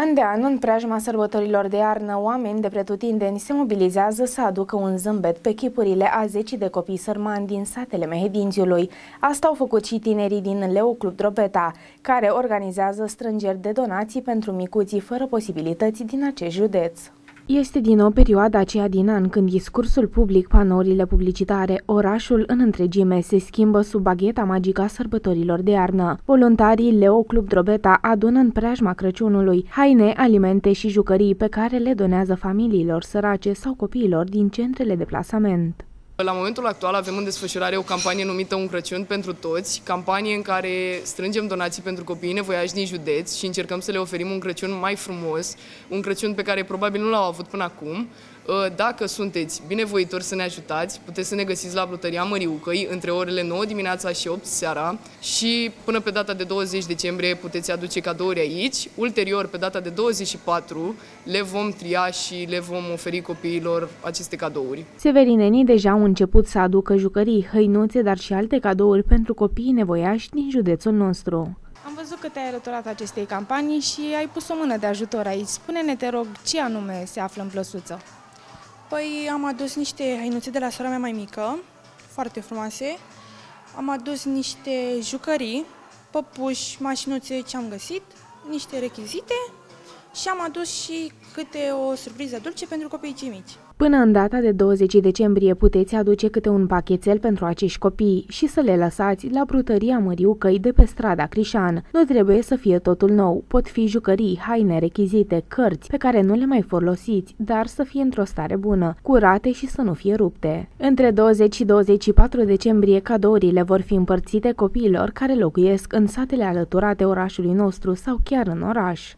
An de an, în preajma sărbătorilor de iarnă, oameni de pretutindeni se mobilizează să aducă un zâmbet pe chipurile a zeci de copii sărmani din satele Mehedințiului. Asta au făcut și tinerii din Leo Club Drobeta, care organizează strângeri de donații pentru micuții fără posibilități din acest județ. Este din nou perioada aceea din an când discursul public, panourile publicitare, orașul în întregime se schimbă sub bagheta magică a sărbătorilor de iarnă. Voluntarii Leo Club Drobeta adună în preajma Crăciunului haine, alimente și jucării pe care le donează familiilor sărace sau copiilor din centrele de plasament. La momentul actual avem în desfășurare o campanie numită Un Crăciun pentru toți, campanie în care strângem donații pentru copiii nevoiași din județ și încercăm să le oferim un Crăciun mai frumos, un Crăciun pe care probabil nu l-au avut până acum, Ă, dacă sunteți binevoitori să ne ajutați, puteți să ne găsiți la Brutăria Măriucăi între orele 9 dimineața și 8 seara și până pe data de 20 decembrie puteți aduce cadouri aici. Ulterior, pe data de 24, le vom tria și le vom oferi copiilor aceste cadouri. Severinenii deja au început să aducă jucării, hăinuțe, dar și alte cadouri pentru copiii nevoiași din județul nostru. Am văzut că te-ai alăturat acestei campanii și ai pus o mână de ajutor aici. Spune-ne, te rog, ce anume se află în plăsuță? Păi am adus niște hainuțe de la sora mea mai mică, foarte frumoase. Am adus niște jucării, păpuși, mașinuțe ce am găsit, niște rechizite și am adus și câte o surpriză dulce pentru copiii cei mici. Până în data de 20 decembrie puteți aduce câte un pachetel pentru acești copii și să le lăsați la brutăria Măriu Căi de pe strada Crișan. Nu trebuie să fie totul nou, pot fi jucării, haine, rechizite, cărți pe care nu le mai folosiți, dar să fie într-o stare bună, curate și să nu fie rupte. Între 20 și 24 decembrie cadourile vor fi împărțite copiilor care locuiesc în satele alăturate orașului nostru sau chiar în oraș.